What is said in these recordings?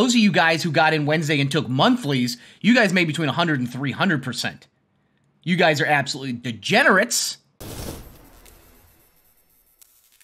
those of you guys who got in Wednesday and took monthlies, you guys made between 100 and 300%. You guys are absolutely degenerates.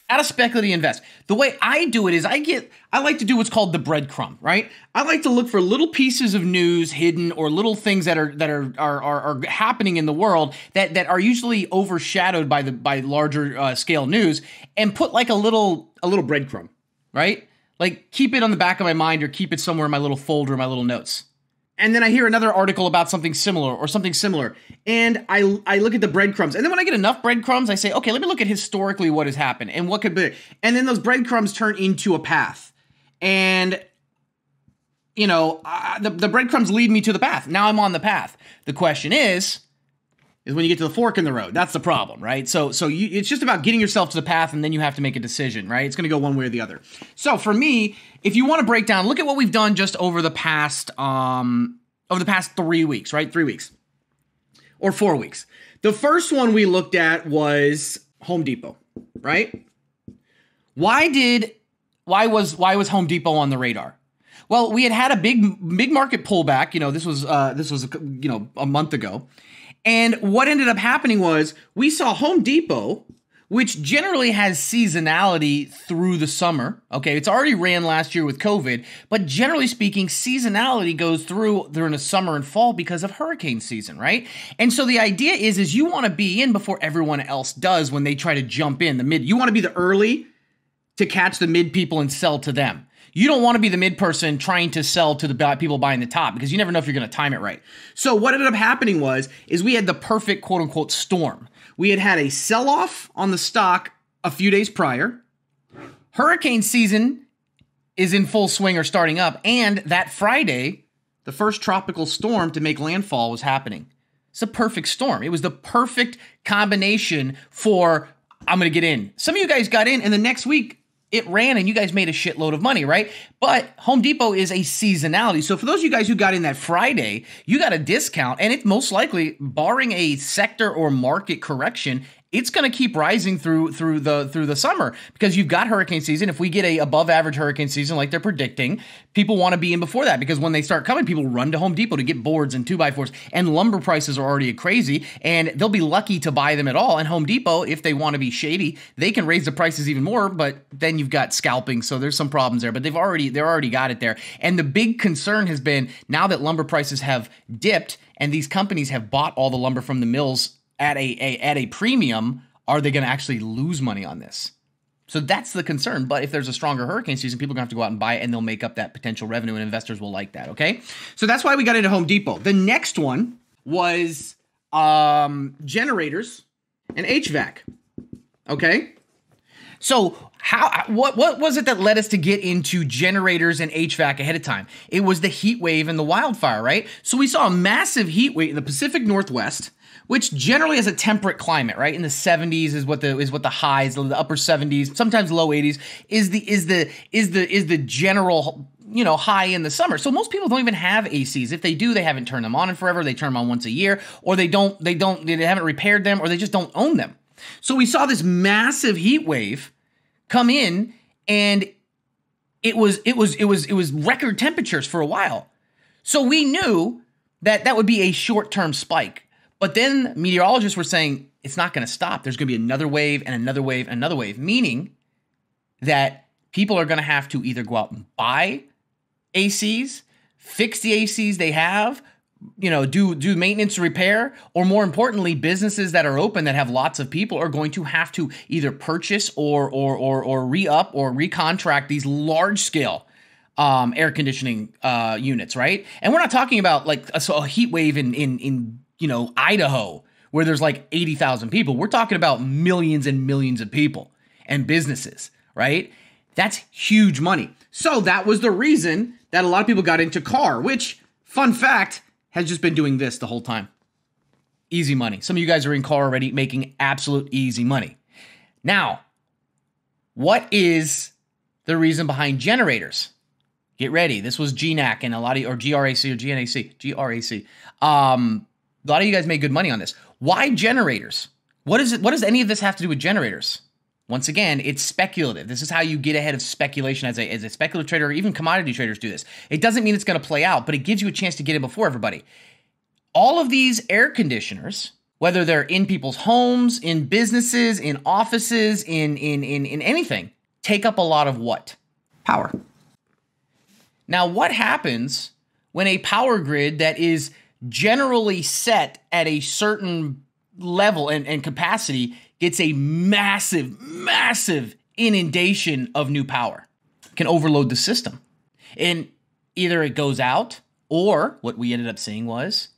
Out of speculatively invest. The way I do it is I get, I like to do what's called the breadcrumb, right? I like to look for little pieces of news hidden or little things that are that are are, are, are happening in the world that that are usually overshadowed by the by larger uh, scale news, and put like a little a little breadcrumb, right? Like keep it on the back of my mind or keep it somewhere in my little folder, my little notes. And then I hear another article about something similar or something similar, and I I look at the breadcrumbs, and then when I get enough breadcrumbs, I say, okay, let me look at historically what has happened and what could be, and then those breadcrumbs turn into a path, and you know uh, the the breadcrumbs lead me to the path. Now I'm on the path. The question is, is when you get to the fork in the road. That's the problem, right? So so you, it's just about getting yourself to the path, and then you have to make a decision, right? It's going to go one way or the other. So for me, if you want to break down, look at what we've done just over the past um over the past three weeks, right? Three weeks or four weeks. The first one we looked at was Home Depot, right? Why did why was why was Home Depot on the radar? Well, we had had a big big market pullback. You know, this was uh, this was you know a month ago, and what ended up happening was we saw Home Depot, which generally has seasonality through the summer. Okay, it's already ran last year with COVID, but generally speaking, seasonality goes through during the summer and fall because of hurricane season, right? And so the idea is is you want to be in before everyone else does when they try to jump in the mid. You want to be the early to catch the mid people and sell to them. You don't want to be the mid person trying to sell to the people buying the top because you never know if you're going to time it right. So what ended up happening was is we had the perfect quote unquote storm. We had had a sell off on the stock a few days prior. Hurricane season is in full swing or starting up, and that Friday, the first tropical storm to make landfall was happening. It's a perfect storm. It was the perfect combination for I'm going to get in. Some of you guys got in, and the next week it ran and you guys made a shitload of money, right? But Home Depot is a seasonality. So for those of you guys who got in that Friday, you got a discount and it most likely, barring a sector or market correction, it's going to keep rising through through the through the summer because you've got hurricane season. If we get a above average hurricane season like they're predicting, people want to be in before that because when they start coming, people run to Home Depot to get boards and two by fours. And lumber prices are already crazy, and they'll be lucky to buy them at all. And Home Depot, if they want to be shady, they can raise the prices even more. But then you've got scalping, so there's some problems there. But they've already they're already got it there. And the big concern has been now that lumber prices have dipped and these companies have bought all the lumber from the mills at a, a at a premium are they going to actually lose money on this? So that's the concern. But if there's a stronger hurricane season, people are going to have to go out and buy it and they'll make up that potential revenue and investors will like that. Okay. So that's why we got into Home Depot. The next one was um, generators and HVAC. Okay. So how what what was it that led us to get into generators and HVAC ahead of time? It was the heat wave and the wildfire, right? So we saw a massive heat wave in the Pacific Northwest which generally is a temperate climate, right? In the 70s is what the is what the highs, the upper 70s, sometimes low 80s is the is the is the is the general you know high in the summer. So most people don't even have ACs. If they do, they haven't turned them on in forever. They turn them on once a year, or they don't they don't they haven't repaired them, or they just don't own them. So we saw this massive heat wave come in, and it was it was it was it was record temperatures for a while. So we knew that that would be a short term spike but then meteorologists were saying it's not going to stop. There's going to be another wave and another wave and another wave, meaning that people are going to have to either go out and buy ACs, fix the ACs they have, you know, do do maintenance repair, or more importantly, businesses that are open that have lots of people are going to have to either purchase or or or or re-up or recontract these large scale um, air conditioning uh, units, right? And we're not talking about like a, a heat wave in in in you know, Idaho, where there's like 80,000 people. We're talking about millions and millions of people and businesses, right? That's huge money. So that was the reason that a lot of people got into CARR, which, fun fact, has just been doing this the whole time. Easy money. Some of you guys are in CARR already making absolute easy money. Now, what is the reason behind generators? Get ready. This was GNAC and a lot of or GRAC or GNAC, GRAC. Um, a lot of you guys made good money on this. Why generators? What is it? What does any of this have to do with generators? Once again, it's speculative. This is how you get ahead of speculation as a, as a speculative trader, or even commodity traders do this. It doesn't mean it's going to play out, but it gives you a chance to get in before everybody. All of these air conditioners, whether they're in people's homes, in businesses, in offices, in, in, in, in anything, take up a lot of what? Power. Now, what happens when a power grid that is generally set at a certain level and, and capacity gets a massive, massive inundation of new power, can overload the system. And either it goes out, or what we ended up seeing was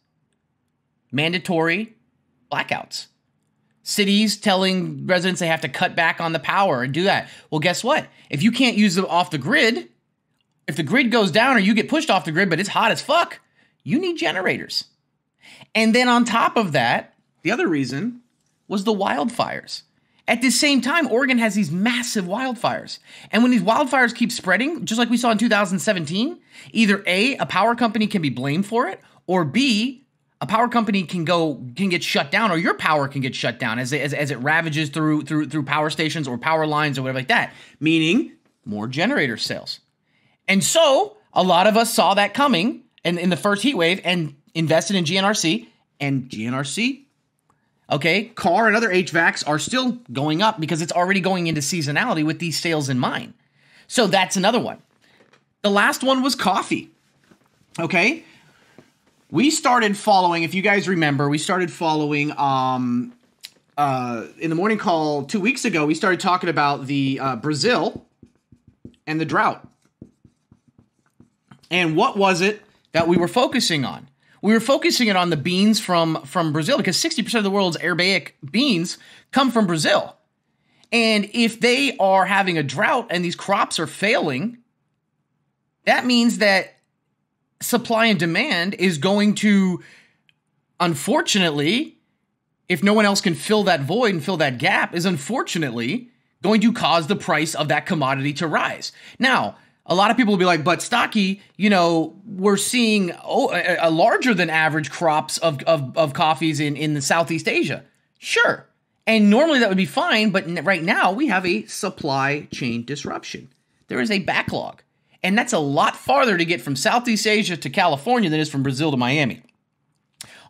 mandatory blackouts. Cities telling residents they have to cut back on the power and do that. Well, guess what? If you can't use it off the grid, if the grid goes down or you get pushed off the grid, but it's hot as fuck, you need generators. And then on top of that, the other reason was the wildfires. At the same time, Oregon has these massive wildfires. And when these wildfires keep spreading, just like we saw in 2017, either A, a power company can be blamed for it, or B, a power company can go can get shut down or your power can get shut down as it, as, as it ravages through through through power stations or power lines or whatever like that meaning more generator sales and so a lot of us saw that coming in, in the first heat wave and invested in GNRC and GNRC Okay, CARR and other HVACs are still going up because it's already going into seasonality with these sales in mind. So that's another one. The last one was coffee. Okay, we started following. If you guys remember, we started following um, uh, in the morning call two weeks ago. We started talking about the uh, Brazil and the drought. And what was it that we were focusing on? we were focusing it on the beans from from Brazil because 60% of the world's Arabica beans come from Brazil. And if they are having a drought and these crops are failing, that means that supply and demand is going to unfortunately if no one else can fill that void and fill that gap is unfortunately going to cause the price of that commodity to rise. Now, a lot of people will be like, but Stocky, you know, we're seeing oh, a, a larger than average crops of, of, of coffees in, in the Southeast Asia. Sure. And normally that would be fine, but right now we have a supply chain disruption. There is a backlog. And that's a lot farther to get from Southeast Asia to California than is from Brazil to Miami.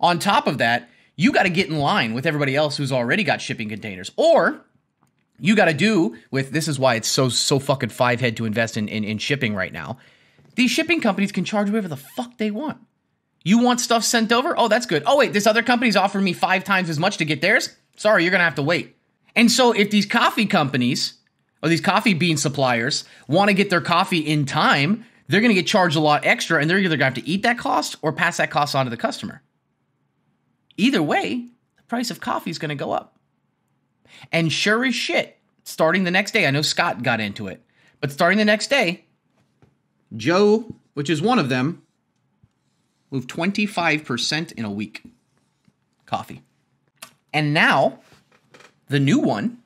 On top of that, you got to get in line with everybody else who's already got shipping containers. Or you got to do with this is why it's so so fucking five head to invest in, in in shipping right now. These shipping companies can charge whatever the fuck they want. You want stuff sent over? Oh, that's good. Oh wait, this other company's offering me five times as much to get theirs. Sorry, you're gonna have to wait. And so if these coffee companies or these coffee bean suppliers want to get their coffee in time, they're gonna get charged a lot extra, and they're either gonna have to eat that cost or pass that cost on to the customer. Either way, the price of coffee is gonna go up. And sure as shit, starting the next day, I know Scott got into it, but starting the next day, JO, which is one of them, moved 25% in a week. Coffee. And now, the new one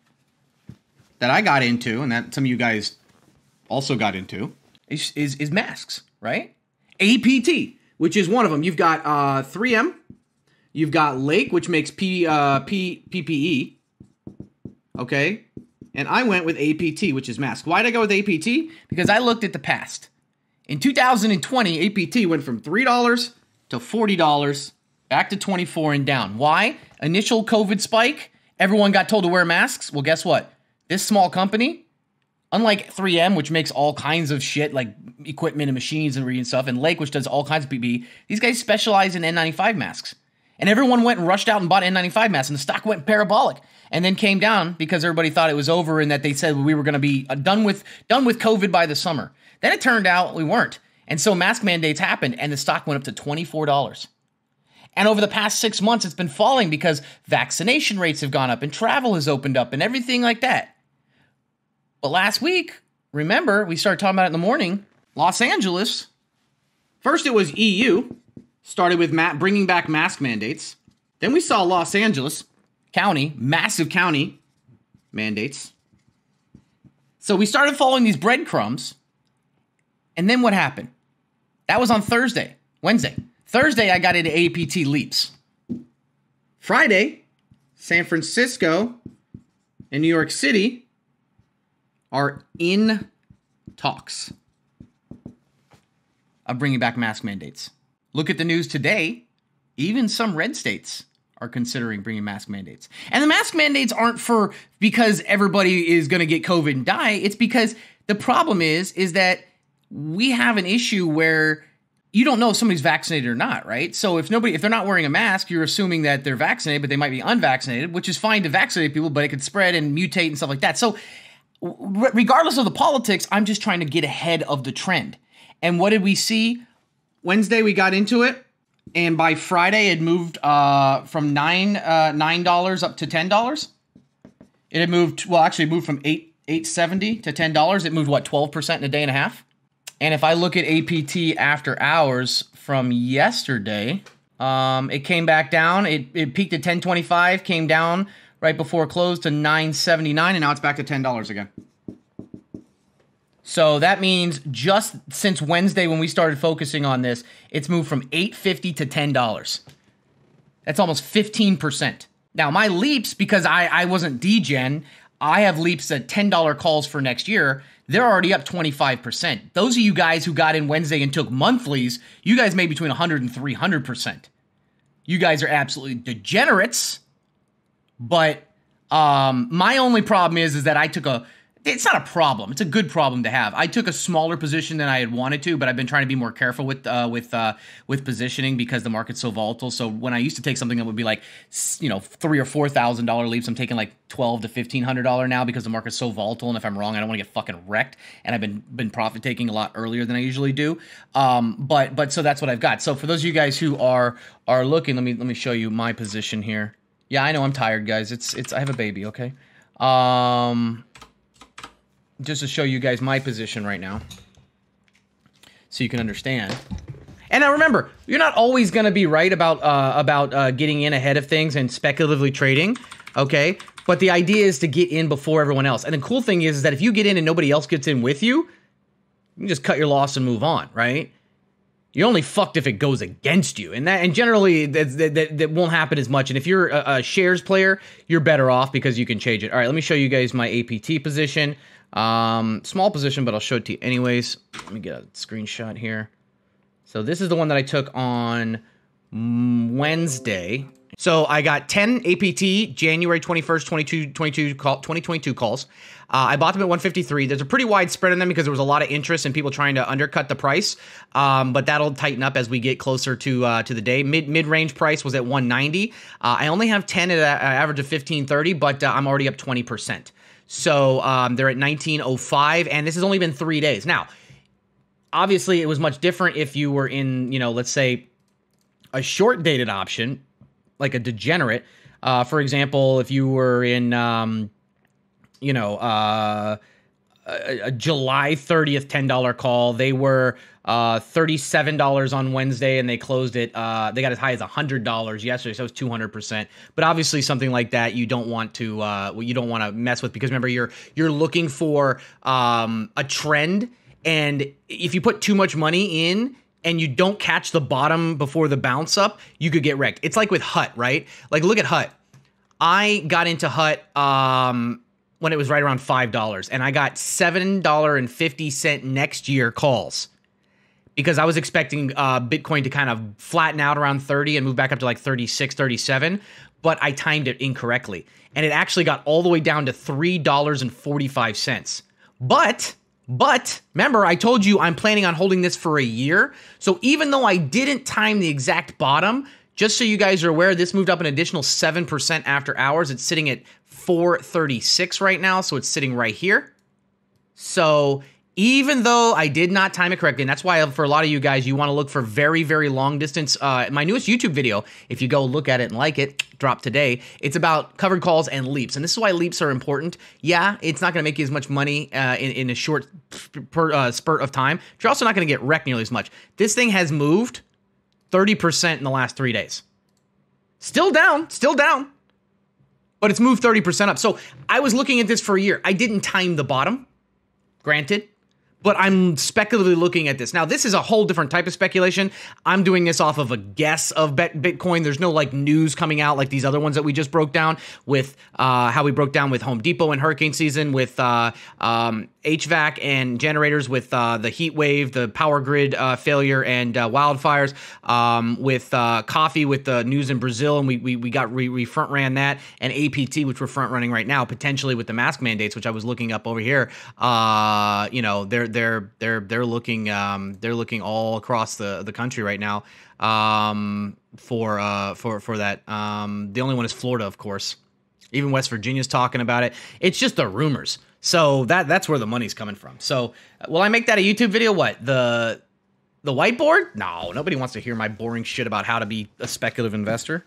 that I got into, and that some of you guys also got into, is, is, is masks, right? APT, which is one of them. You've got uh, 3M, you've got Lake, which makes P, uh, P, PPE, okay? And I went with APT, which is mask. Why did I go with APT? Because I looked at the past. In 2020, APT went from $3 to $40, back to 24 and down. Why? Initial COVID spike, everyone got told to wear masks. Well, guess what? This small company, unlike 3M, which makes all kinds of shit like equipment and machines and stuff, and Lake, which does all kinds of PPE, these guys specialize in N95 masks. And everyone went and rushed out and bought N95 masks, and the stock went parabolic and then came down because everybody thought it was over and that they said we were going to be uh, done with done with COVID by the summer. Then it turned out we weren't. And so mask mandates happened and the stock went up to $24. And over the past 6 months it's been falling because vaccination rates have gone up and travel has opened up and everything like that. But last week, remember, we started talking about it in the morning, Los Angeles First it was EU started with ma- bringing back mask mandates. Then we saw Los Angeles county, massive county mandates. So we started following these breadcrumbs. And then what happened? That was on Thursday, Wednesday. Thursday, I got into APT leaps. Friday, San Francisco and New York City are in talks of bringing back mask mandates. Look at the news today. Even some red states are considering bringing mask mandates. And the mask mandates aren't for because everybody is going to get COVID and die. It's because the problem is is that we have an issue where you don't know if somebody's vaccinated or not, right? So if nobody if they're not wearing a mask, you're assuming that they're vaccinated, but they might be unvaccinated, which is fine to vaccinate people, but it could spread and mutate and stuff like that. So regardless of the politics, I'm just trying to get ahead of the trend. And what did we see? Wednesday we got into it, and by Friday it moved uh, from nine uh, nine dollars up to ten dollars. It had moved well, actually moved from eight eight seventy to ten dollars. It moved what twelve percent in a day and a half. And if I look at APT after hours from yesterday, um, it came back down. It, it peaked at ten twenty five, came down right before close to nine seventy nine, and now it's back to ten dollars again. So that means just since Wednesday when we started focusing on this, it's moved from 850 to $10. That's almost 15%. Now, my leaps, because I, I wasn't DGen, I have leaps at $10 calls for next year. They're already up 25%. Those of you guys who got in Wednesday and took monthlies, you guys made between 100 and 300%. You guys are absolutely degenerates. But um, my only problem is, is that I took a it's not a problem. It's a good problem to have. I took a smaller position than I had wanted to, but I've been trying to be more careful with uh, with uh, with positioning because the market's so volatile. So when I used to take something that would be like you know three or four thousand dollar leaps, I'm taking like twelve to fifteen hundred dollar now because the market's so volatile. And if I'm wrong, I don't want to get fucking wrecked. And I've been been profit taking a lot earlier than I usually do. Um, but but so that's what I've got. So for those of you guys who are are looking, let me let me show you my position here. Yeah, I know I'm tired, guys. It's it's I have a baby. Okay. Um just to show you guys my position right now so you can understand. And now remember, you're not always going to be right about uh, about uh, getting in ahead of things and speculatively trading, okay? But the idea is to get in before everyone else. And the cool thing is, is that if you get in and nobody else gets in with you, you can just cut your loss and move on, right? You're only fucked if it goes against you, and that and generally that that, that won't happen as much. And if you're a, a shares player, you're better off because you can change it. All right, let me show you guys my APT position. Um, small position, but I'll show it to you anyways. Let me get a screenshot here. So this is the one that I took on Wednesday. So I got 10 APT January 21st, 22, 22 call, 2022 calls. Uh, I bought them at 153. There's a pretty wide spread on them because there was a lot of interest and in people trying to undercut the price. Um, but that'll tighten up as we get closer to uh, to the day. Mid mid range price was at 190. Uh, I only have 10 at an average of 1530, but uh, I'm already up 20 percent. So um, they're at 1905, and this has only been three days. Now, obviously, it was much different if you were in, you know, let's say a short dated option, like a degenerate. Uh, for example, if you were in, um, you know, uh, a, a July 30th $10 call, they were uh, $37 on Wednesday, and they closed it. Uh, they got as high as $100 yesterday, so it was 200%. But obviously, something like that you don't want to uh, you don't want to mess with because remember you're you're looking for um, a trend, and if you put too much money in and you don't catch the bottom before the bounce up, you could get wrecked. It's like with Hut, right? Like look at Hut. I got into Hut um, when it was right around five dollars, and I got seven dollar and fifty cent next year calls because I was expecting uh, Bitcoin to kind of flatten out around 30 and move back up to like 36, 37, but I timed it incorrectly. And it actually got all the way down to $3.45. But, but remember, I told you I'm planning on holding this for a year. So even though I didn't time the exact bottom, just so you guys are aware, this moved up an additional 7% after hours. It's sitting at 436 right now, so it's sitting right here. So even though I did not time it correctly, and that's why for a lot of you guys, you want to look for very, very long distance. Uh, my newest YouTube video, if you go look at it and like it, drop today. It's about covered calls and leaps, and this is why leaps are important. Yeah, it's not going to make you as much money uh, in, in, a short per, uh, spurt of time. But you're also not going to get wrecked nearly as much. This thing has moved 30% in the last three days. Still down, still down, but it's moved 30% up. So I was looking at this for a year. I didn't time the bottom, granted but I'm speculatively looking at this. Now, this is a whole different type of speculation. I'm doing this off of a guess of Bitcoin. There's no like news coming out like these other ones that we just broke down with uh, how we broke down with Home Depot in hurricane season, with uh, um, HVAC and generators, with uh, the heat wave, the power grid uh, failure, and uh, wildfires, um, with uh, coffee, with the news in Brazil, and we we, we got we, we front ran that, and APT, which we're front running right now, potentially with the mask mandates, which I was looking up over here. you know, they're they're they're they're looking um, they're looking all across the the country right now um, for uh, for for that. Um, the only one is Florida, of course. Even West Virginia's talking about it. It's just the rumors. So that that's where the money's coming from. So uh, will I make that a YouTube video? What the the whiteboard? No, nobody wants to hear my boring shit about how to be a speculative investor.